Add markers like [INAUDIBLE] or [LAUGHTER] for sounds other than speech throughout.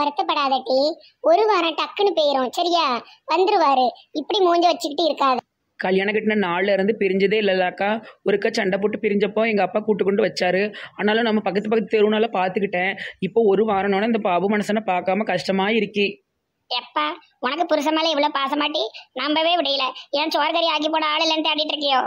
வருத்தப்படாதட்டி ஒரு வாரம் டக்குன்னு போயிரும். சரியா? வந்துருவாரு. இப்படி மூஞ்ச வச்சுக்கிட்டு இருக்காது. கல்யாணம் கட்டின நாள்ல இருந்து பிரிஞ்சதே இல்லைல்லாக்கா. ஒருக்கா சண்டை போட்டு பிரிஞ்சப்போ எங்கள் அப்பா கூட்டு கொண்டு வச்சாரு. ஆனாலும் நம்ம பக்கத்து பக்கத்து தெருவுனால பார்த்துக்கிட்டேன் இப்போ ஒரு வாரம்னோட இந்த பாபு மனுஷனை பார்க்காம கஷ்டமா இருக்கி. எப்பா உனக்கு புருஷன் மேல இவ்வளவு பாசமாட்டி நம்பவே விடையில. ஏன் சோறுகறி ஆக்கி போட ஆள் இல்லைன்னு தேடிட்டு இருக்கியோ?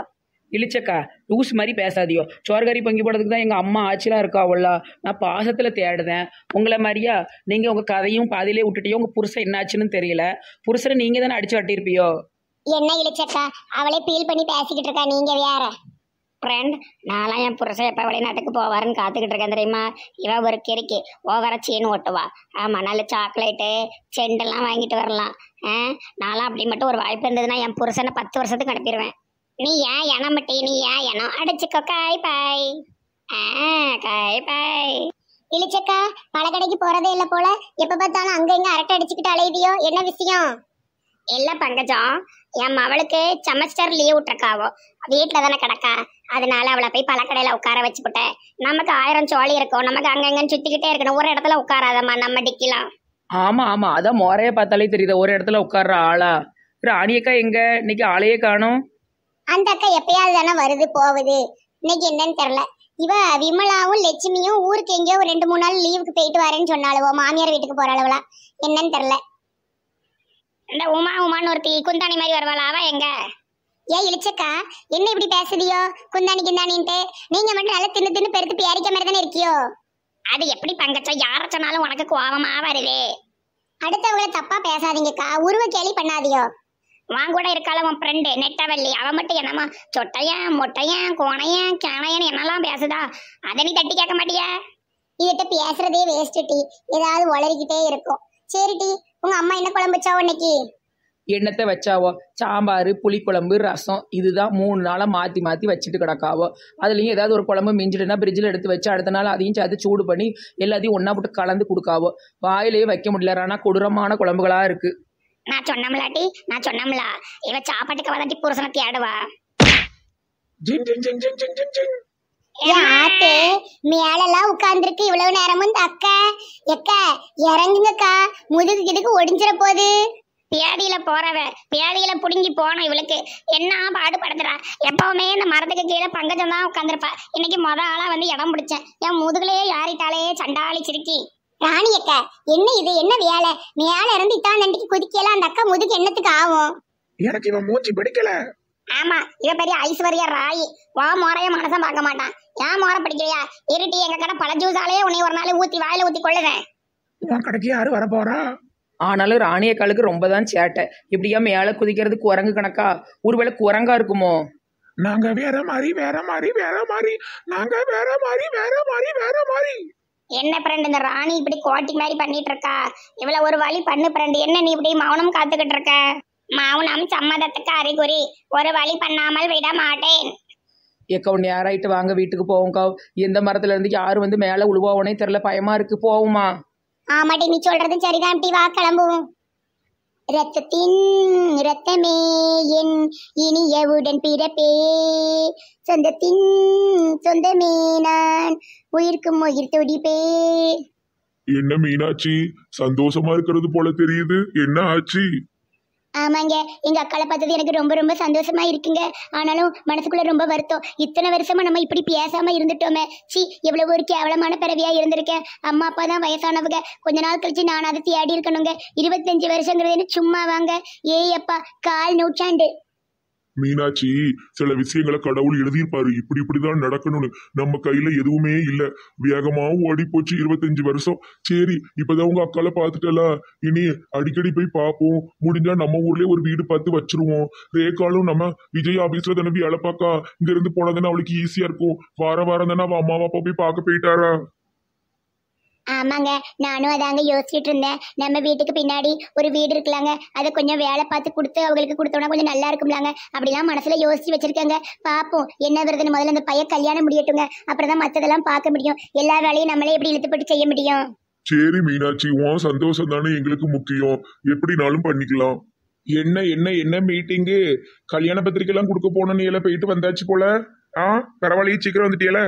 இழிச்சக்கா லூஸ் மாதிரி பேசாதியோ. சோர்காரி பொங்கி போடுறதுக்கு தான் எங்கள் அம்மா ஆச்சிலாம் இருக்கா அவளா. நான் பாசத்தில் தேடுதேன். உங்களை மாதிரியா நீங்கள் உங்கள் கதையும் பாதியிலே விட்டுட்டியோ உங்கள் புருஷன் என்னாச்சுன்னு தெரியல. புருஷனை நீங்கள் தானே அடிச்சு வட்டியிருப்பியோ? என்ன இழிச்சக்கா? அவளே ஃபீல் பண்ணி பேசிக்கிட்டு இருக்கா. நீங்கள் வேற. ஃப்ரெண்ட் நான்லாம் என் புருஷன் எப்போ வெளிநாட்டுக்கு போவாருன்னு காத்துக்கிட்டு இருக்கேன் தெரியுமா? இவ ஒரு கிறுக்கி. ஓவர சீன் ஓட்டுவா. ஆமாம் நல்ல சாக்லேட்டு செண்டெல்லாம் வாங்கிட்டு வரலாம். ஆ நான்லாம் அப்படி மட்டும் ஒரு வாய்ப்பு இருந்ததுன்னா என் புருஷனை பத்து வருஷத்துக்கு அனுப்பிடுவேன் நீ ஏன் எனமட்டி நீ ஏன் எனம் அடிச்சுக்கோ காய் பாய். ஆ காய் பாய். இழிச்சக்கா பழக்கடைக்கு போறதே இல்லை போல. எப்ப பார்த்தாலும் அங்க இங்க அரட்டை அடிச்சுக்கிட்டு அலையுதியோ? என்ன விஷயம்? இல்ல பங்கஜம் என் மவளுக்கு செமஸ்டர் லீவ் விட்டுருக்காவோ. வீட்டில் தானே கிடக்கா. அதனால அவளை போய் பழக்கடையில் உட்கார வச்சுப்புட்டேன் நமக்கு ஆயிரம் சோழி இருக்கும். நமக்கு அங்கங்கன்னு சுத்திக்கிட்டே இருக்கணும். ஒரு இடத்துல உட்காராதம்மா நம்ம டிக்கலாம். ஆமா ஆமா. அதான் முறைய பார்த்தாலே தெரியுது. ஒரு இடத்துல உட்கார்ற ஆளா? ராணியக்கா எங்க? இன்னைக்கு ஆளையே காணும். அந்த அக்கா எப்பயாவது தானே வருது போகுது. இன்னைக்கு என்னன்னு தெரியல. இவ விமலாவும் லட்சுமியும் ஊருக்கு எங்கேயோ ஒரு ரெண்டு மூணு நாள் லீவுக்கு போயிட்டு வரேன்னு சொன்னாலுவோ மாமியார் வீட்டுக்கு போற அளவுல என்னன்னு தெரியல. இந்த உமா உமான்னு ஒருத்தி குந்தாணி மாதிரி வருவாளா? அவ எங்க? ஏன் இழிச்சக்கா என்ன இப்படி பேசுதியோ? குந்தாணி குந்தாணின்ட்டு. நீங்க மட்டும் நல்லா தின்னு தின்னு பெருத்து பேரிக்க மாதிரி தானே இருக்கியோ? அது எப்படி பங்கச்சா? யார சொன்னாலும் உனக்கு கோபமா வருதே. அடுத்தவங்கள தப்பா பேசாதீங்கக்கா. உருவ கேலி பண்ணாதியோ? வாங்க கூட இருக்கால உன் ஃப்ரெண்டு நெட்டவள்ளி. அவ மட்டும் என்னமா சொட்டையன் மொட்டையன் கோணையன் கேணையன் என்னெல்லாம் பேசுதா? அதை நீ தட்டி கேட்க மாட்டியா? இதுகிட்ட பேசுறதே வேஸ்ட் டி. ஏதாவது உளறிக்கிட்டே இருக்கும். சரி டி உங்க அம்மா என்ன குழம்பு வச்சா இன்னைக்கு எண்ணத்தை வச்சாவோ? சாம்பார் புளிக்குழம்பு ரசம் இதுதான் மூணு நாளாக மாற்றி மாற்றி வச்சுட்டு கிடக்காவோ? அதுலேயும் ஏதாவது ஒரு குழம்பு மிஞ்சிடுனா ஃப்ரிட்ஜில் எடுத்து வச்சு அடுத்த நாள் அதையும் சேர்த்து சூடு பண்ணி எல்லாத்தையும் ஒன்றா போட்டு கலந்து கொடுக்காவோ? வாயிலேயே வைக்க முடியல. ஆனால் கொடூரமான குழம்புகளாக இருக்குது நான் சொன்னம்லாட்டி நான் சொன்னம்ல இவ சாப்பாட்டுக்கு வதாட்டி புருஷனை தேடுவா. ஆத்தே மேலெல்லாம் உட்கார்ந்துருக்கு இவ்வளவு நேரமும் இந்த அக்கா. எக்கா இறங்குங்கக்கா. முதுகு கிதுக்கு ஒடிஞ்சிட போகுது பியாதியில போறவ பியாதியில புடுங்கி போனோம் இவளுக்கு. என்ன பாடுபடுத்துறா? எப்பவுமே இந்த மரத்துக்கு கீழே பங்கஜம் தான் உட்காந்துருப்பா இன்னைக்கு மொத ஆளா வந்து இடம் பிடிச்சேன். என் முதுகுலயே யாரிட்டாலே சண்டாளி சிரிக்கி. ராணி அக்கா என்ன இது? என்ன வேலை? மேல இருந்து இத்தான் நண்டிக்கு குதிக்கலாம் அந்த அக்கா முதுகு என்னத்துக்கு ஆகும்? எனக்கு இவன் மூஞ்சி பிடிக்கல. ஆமா இவ பெரிய ஐஸ்வர்யா ராயி. வா மோரைய மனசம் பார்க்க மாட்டான். ஏன் மோர பிடிக்கலையா இருட்டி எங்க கடை பழ ஜூஸாலே உன்னை ஒரு நாள் ஊத்தி வாயில ஊத்தி கொள்ளுவேன். உன் கடைக்கு யாரு வர போறா? ஆனாலும் ராணியக்காளுக்கு ரொம்ப தான் சேட்டை. இப்படியா மேலே குதிக்கிறது குரங்கு கணக்கா? ஒருவேளை குரங்கா இருக்குமோ? நாங்க வேற மாதிரி வேற மாதிரி வேற மாதிரி நாங்க வேற மாதிரி வேற மாதிரி வேற மாதிரி என்ன ஃப்ரெண்ட் இந்த ராணி இப்படி கோட்டி மாதிரி பண்ணிட்டு இருக்கா இவ்வளவு ஒரு வழி பண்ணு ஃப்ரெண்ட் என்ன நீ இப்படி மௌனம் காத்துக்கிட்டு இருக்க? மௌனம் சம்மதத்துக்கு அறிகுறி. ஒரு வழி பண்ணாமல் விட மாட்டேன். ஏக்கா ஒன்று யாராயிட்டு வாங்க வீட்டுக்கு போவோம்க்கா. எந்த மரத்துல இருந்து யார் வந்து மேலே உழுவாவோனே தெரில பயமா இருக்கு. போவோமா? ஆமாட்டி நீ சொல்றது சரிதான். இப்படி வா கிளம்புவோம். ரத்தத்தின் ரத்தமே என் இனியவுடன் பிறப்பே. சொந்தத்தின் சொந்தமே நான் உயிர்க்கும் உயிர் துடிப்பே. என்ன மீனாட்சி? சந்தோஷமா இருக்கிறது போல தெரியுது. என்ன ஆச்சு? ஆமாங்க. எங்கள் அக்காவை பார்த்தது எனக்கு ரொம்ப ரொம்ப சந்தோஷமா இருக்குங்க. ஆனாலும் மனசுக்குள்ளே ரொம்ப வருத்தம். இத்தனை வருஷமா நம்ம இப்படி பேசாமல் இருந்துட்டோமே. சி எவ்வளோ ஒரு கேவலமான பிறவியாக இருந்திருக்கேன். அம்மா அப்பா தான் வயசானவங்க. கொஞ்ச நாள் கழிச்சு நான் அதை தேடி இருக்கணுங்க. இருபத்தஞ்சி வருஷங்கிறது என்ன சும்மா வாங்க ஏய் அப்பா கால் நூற்றாண்டு. மீனாட்சி சில விஷயங்களை கடவுள் எழுதியிருப்பாரு. இப்படி இப்படிதான் நடக்கணும்னு. நம்ம கையில எதுவுமே இல்ல. வேகமாவும் ஓடி போச்சு இருபத்தஞ்சு வருஷம். சரி இப்பதான் உங்க அக்கால பாத்துட்டலாம் இனி அடிக்கடி போய் பார்ப்போம். முடிஞ்சா நம்ம ஊர்லயே ஒரு வீடு பார்த்து வச்சிருவோம். ரேகாலும் நம்ம விஜய் ஆபீஸ்ல தானே வேலை பார்க்கா. இங்க இருந்து போனா தானே அவளுக்கு ஈஸியா இருக்கும். வார வாரம் தானே அவ அம்மா அப்பா போய் பார்க்க போயிட்டாரா? ஆமாங்க நானும் அதாங்க யோசிச்சுட்டு இருந்தேன். நம்ம வீட்டுக்கு பின்னாடி ஒரு வீடு இருக்கலாங்க அதை கொஞ்சம் வேலை பார்த்து கொடுத்து அவங்களுக்கு கொடுத்தோம்னா கொஞ்சம் நல்லா இருக்கும்லாங்க. அப்படிலாம் மனசுல யோசிச்சு வச்சிருக்கேங்க. பார்ப்போம் என்ன வருதுன்னு முதல்ல அந்த பையன் கல்யாணம் முடியட்டுங்க. அப்புறம் தான் மற்றதெல்லாம் பார்க்க முடியும். எல்லா வேலையும் நம்மளே எப்படி இழுத்துப்பட்டு செய்ய முடியும்? சரி மீனாட்சி உன் சந்தோஷம் தானே எங்களுக்கு முக்கியம். எப்படினாலும் பண்ணிக்கலாம். என்ன என்ன என்ன மீட்டிங்கு கல்யாண பத்திரிக்கை எல்லாம் கொடுக்க போன நீ எல்லாம் போயிட்டு வந்தாச்சு போல. ஆ பரவாயில்லையே சீக்கிரம் வந்துட்டியல?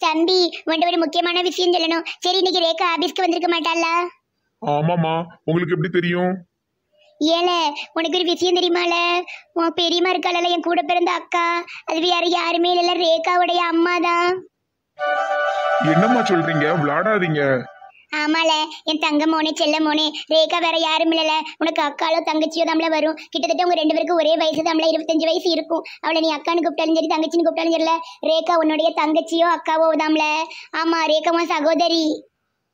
தம்பி உன்கிட்ட ஒரு முக்கியமான விஷயம் சொல்லணும். சரி இன்னைக்கு ரேகா ஆபீஸ்க்கு வந்திருக்க மாட்டாளா? ஆமாம்மா உங்களுக்கு எப்படி தெரியும்? ஏல உனக்கு ஒரு விஷயம் தெரியுமால? உன் பெரியம்மா இருக்காளல என் கூட பிறந்த அக்கா. அது வேற யாருமே இல்ல ரேகாவுடைய அம்மா தான் என்னம்மா சொல்றீங்க? விளையாடாதீங்க ஆமால என் தங்க மோனே செல்ல மோனே ரேகா வேற யாரும் இல்லல. உனக்கு அக்காலோ தங்கச்சியோ தமிழ வரும். கிட்டத்தட்ட உங்க ரெண்டு பேருக்கு ஒரே வயசு தமிழ இருபத்தஞ்சு வயசு இருக்கும். அவளை நீ அக்கான்னு கூப்பிட்டாலும் சரி தங்கச்சின்னு கூப்பிட்டாலும் சரில ரேகா உன்னுடைய தங்கச்சியோ அக்காவோ தாம்ல ஆமா ரேகா உன் சகோதரி.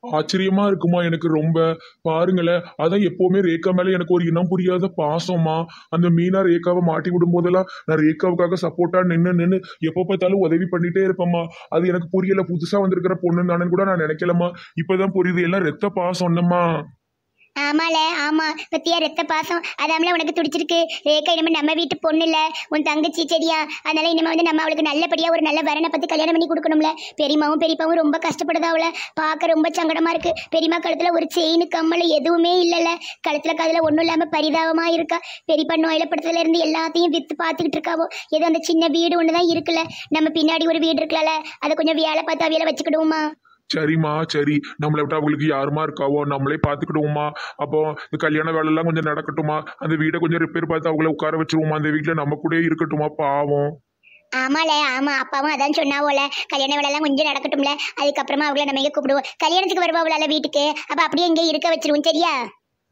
ஆச்சரியமா இருக்குமா எனக்கு ரொம்ப? பாருங்களேன் அதான் எப்பவுமே ரேகா மேல எனக்கு ஒரு இனம் புரியாத பாசமா அந்த மீனா ரேகாவை மாட்டி விடும் போதெல்லாம் நான் ரேகாவுக்காக சப்போர்ட்டா நின்று நின்று எப்போ பார்த்தாலும் உதவி பண்ணிட்டே இருப்பேம்மா. அது எனக்கு புரியல. புதுசா வந்திருக்கிற பொண்ணு தானேன்னு கூட நான் நினைக்கலம்மா. இப்பதான் புரியுது. எல்லாம் ரத்த பாசம் என்னம்மா ஆமால ஆமா. பத்தியா ரத்த பாசம். அதாமல உனக்கு துடிச்சிருக்கு. ரேகா இனிமே நம்ம வீட்டு பொண்ணு இல்ல உன் தங்கச்சி சரியா அதனால இனிமே வந்து நம்ம அவளுக்கு நல்லபடியா ஒரு நல்ல வரனை பத்தி கல்யாணம் பண்ணி கொடுக்கணும்ல. பெரியமாவும் பெரியப்பாவும் ரொம்ப கஷ்டப்படுதா அவளை. பார்க்க ரொம்ப சங்கடமா இருக்கு. பெரியம்மா கழுத்துல ஒரு செயின் கம்மல எதுவுமே இல்லல கழுத்துல காதுல ஒண்ணும் இல்லாம பரிதாபமா இருக்கா. பெரியப்பா நோயில படத்துல இருந்து எல்லாத்தையும் வித்து பாத்துக்கிட்டு இருக்காவோ. ஏதோ அந்த சின்ன வீடு ஒண்ணுதான் இருக்குல்ல. நம்ம பின்னாடி ஒரு வீடு இருக்குல்ல அதை கொஞ்சம் வேலை பார்த்து வேலை வச்சுக்கிடுவோமா? சரிம்மா சரி. நம்மளை விட்டு அவங்களுக்கு யாருமா இருக்காவோ? நம்மளே பார்த்துக்கிடுவோமா அப்போ இந்த கல்யாண வேலைலாம் கொஞ்சம் நடக்கட்டுமா அந்த வீடை கொஞ்சம் ரிப்பேர் பார்த்து அவங்கள உட்கார வச்சிருவோமா அந்த வீட்டில் நம்ம கூட இருக்கட்டுமா பாவம். ஆமால ஆமா. அப்பாவும் அதான் சொன்னாவோல. கல்யாண வேலைலாம் கொஞ்சம் நடக்கட்டும்ல. அதுக்கப்புறமா அவங்கள நம்ம இங்கே கூப்பிடுவோம். கல்யாணத்துக்கு வருவாவுல வீட்டுக்கு. அப்ப அப்படியே இங்கே இருக்க வச்சிருவோம் சரியா?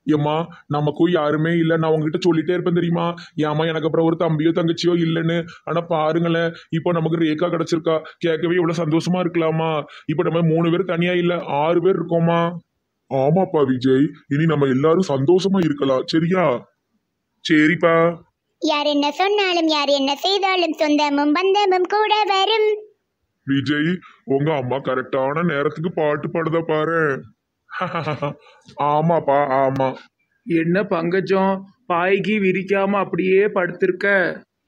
ஏம்மா நமக்கும் யாருமே இல்லை நான் உங்ககிட்ட சொல்லிட்டே இருப்பேன் தெரியுமா? ஏம்மா எனக்கு அப்புறம் ஒரு தம்பியோ தங்கச்சியோ இல்லைன்னு? ஆனா பாருங்களேன் இப்போ நமக்கு ரேகா கிடைச்சிருக்கா. கேட்கவே இவ்வளவு சந்தோஷமா இருக்கலாமா? இப்போ நம்ம மூணு பேர் தனியா இல்ல ஆறு பேர் இருக்கோமா? ஆமாப்பா விஜய் இனி நம்ம எல்லாரும் சந்தோஷமா இருக்கலாம் சரியா? சரிப்பா. யார் என்ன சொன்னாலும் யார் என்ன செய்தாலும் சொந்தமும் பந்தமும் கூட வரும். விஜய் உங்க அம்மா கரெக்டான நேரத்துக்கு பாட்டு பாடுதா பாரு [LAUGHS] ஆமாப்பா ஆமா. என்ன பங்கஜம்? பாய்க்கு விரிக்காம அப்படியே படுத்திருக்க.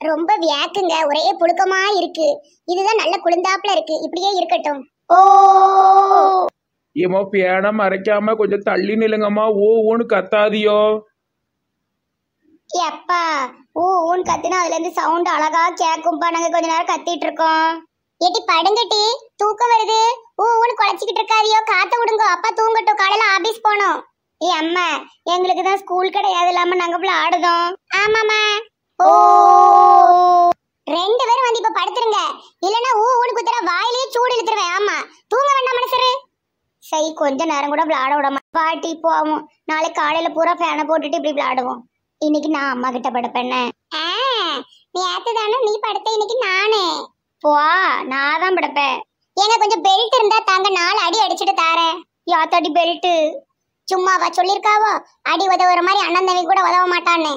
ரொம்ப வியாக்குங்க. ஒரே புழுக்கமா இருக்கு. இதுதான் நல்ல குளிர்ந்தாப்புல இருக்கு. இப்படியே இருக்கட்டும். ஓ! ஏமோ பேனை மறைக்காம கொஞ்சம் தள்ளி நில்லுங்கம்மா. ஓ ஓன்னு கத்தாதியோ. அப்பா ஊ ஊன் கத்துனா அதுல இருந்து சவுண்ட் அழகா கேக்கும்பா. நாங்க கொஞ்ச நேரம் கத்திட்டு இருக்கோம். ஏட்டி படுங்கட்டி தூக்கம் வருது. ஊ ஊன்னு குழச்சிக்கிட்டு இருக்காதியோ காத்த விடுங்க அப்பா தூங்கட்டும். காலையில ஆபீஸ் போனோம். ஏ அம்மா எங்களுக்கு தான் ஸ்கூல் கிடையாது. இல்லாம நாங்க விளையாடுதோம் ஆமாமா ஓ. ரெண்டு பேரும் வந்து இப்ப படுத்துருங்க. இல்லனா ஊ ஊனு குத்துற வாயிலேயே சூடு இழுத்துருவேன். ஆமா. தூங்க வேண்டாம் மனசரு. சரி கொஞ்ச நேரம் கூட விளையாட விடாம. பாட்டி போவோம். நாளைக்கு காலையில பூரா ஃபேனை போட்டுட்டு இப்படி விளையாடுவோம் இன்னைக்கு நான் அம்மா கிட்ட படுப்பேன்னு நேத்து தானே நீ படுத்த இன்னைக்கு நானே. போ நான் தான் படப்பேன். ஏங்க கொஞ்சம் பெல்ட் இருந்தா தாங்க நாலு அடி அடிச்சுட்டு தாரேன். யாத்தாடி பெல்ட்டு சும்மாவா சொல்லியிருக்காவோ அடி உதவுற மாதிரி அண்ணன் தம்பி கூட உதவ மாட்டான்னு.